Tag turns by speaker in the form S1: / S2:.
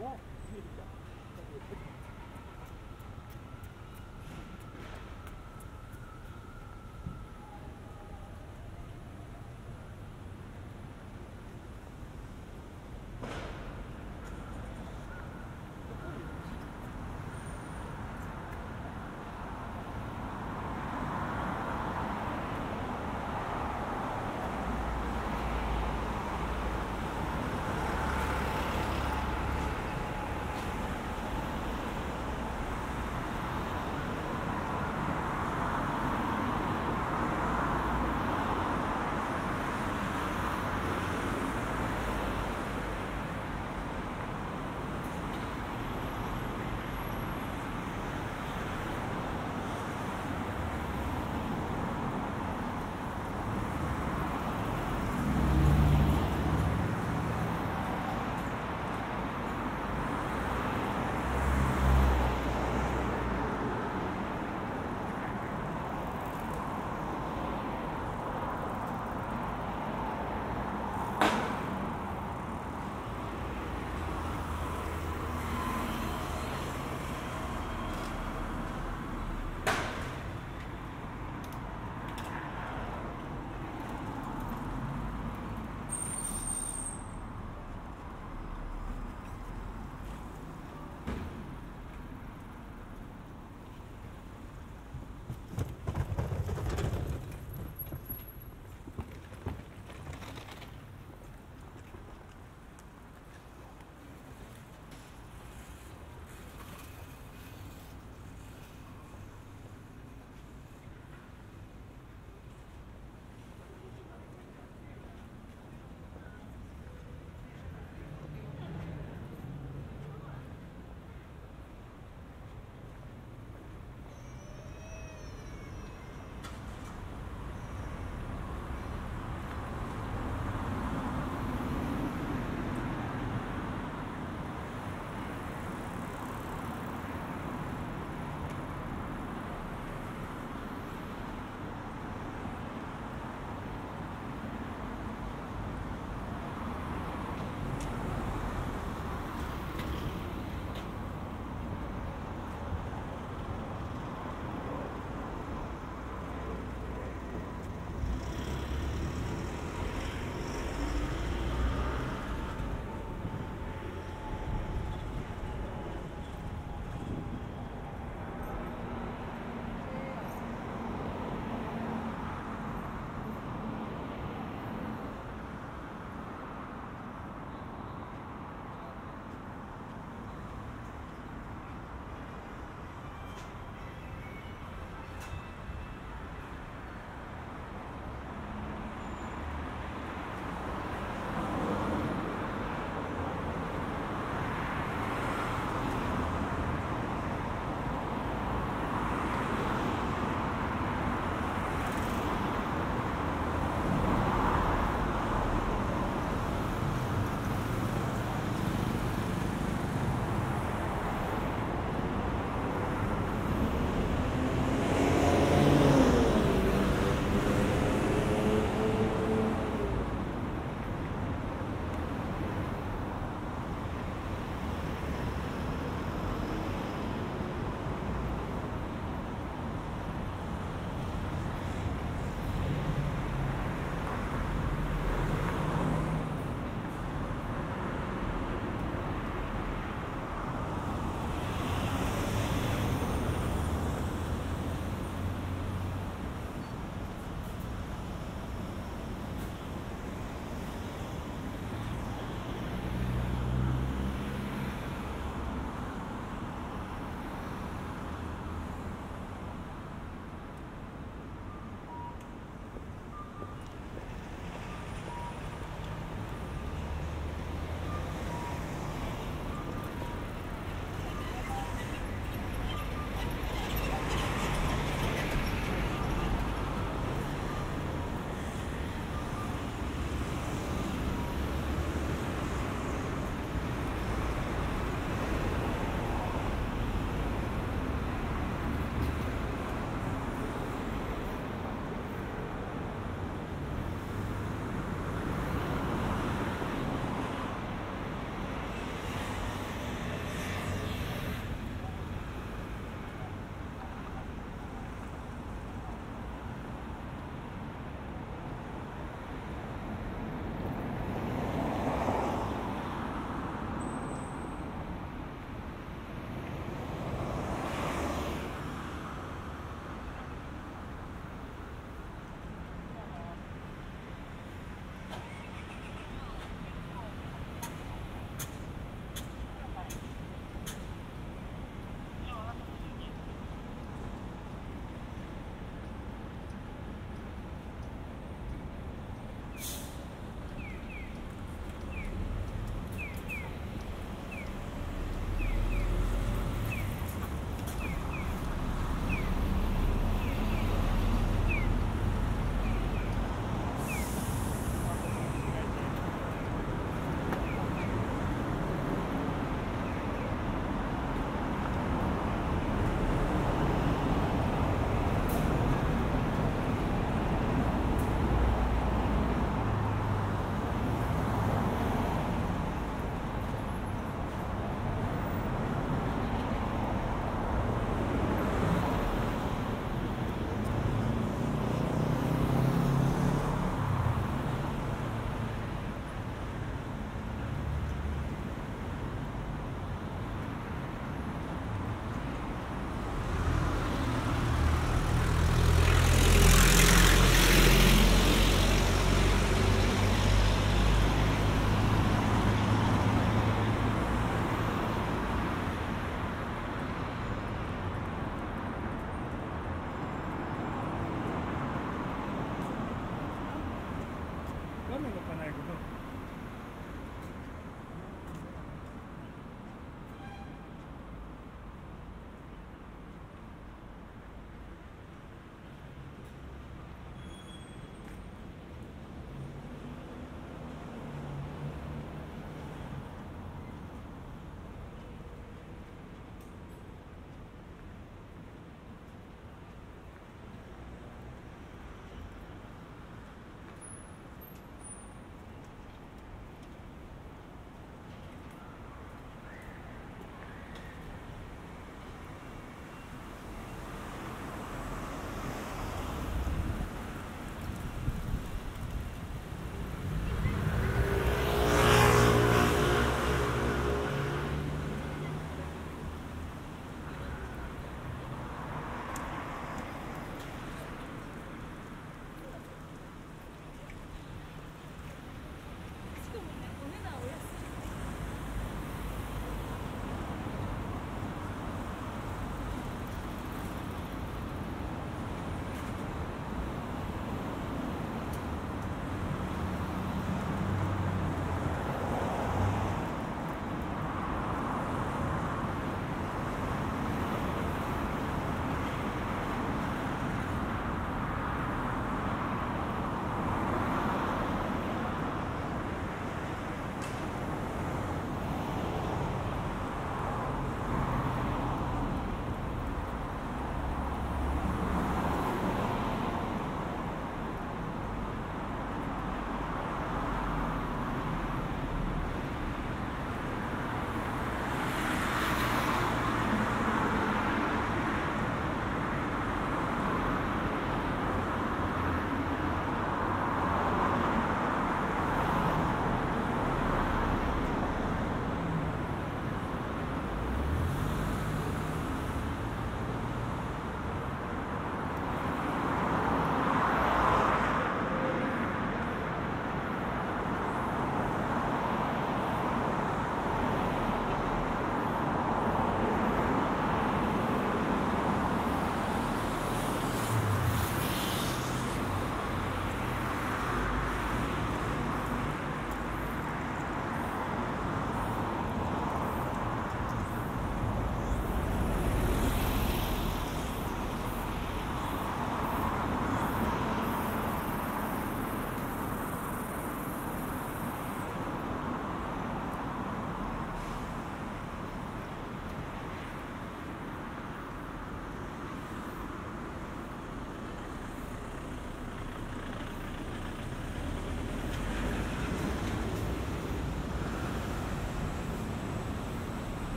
S1: What?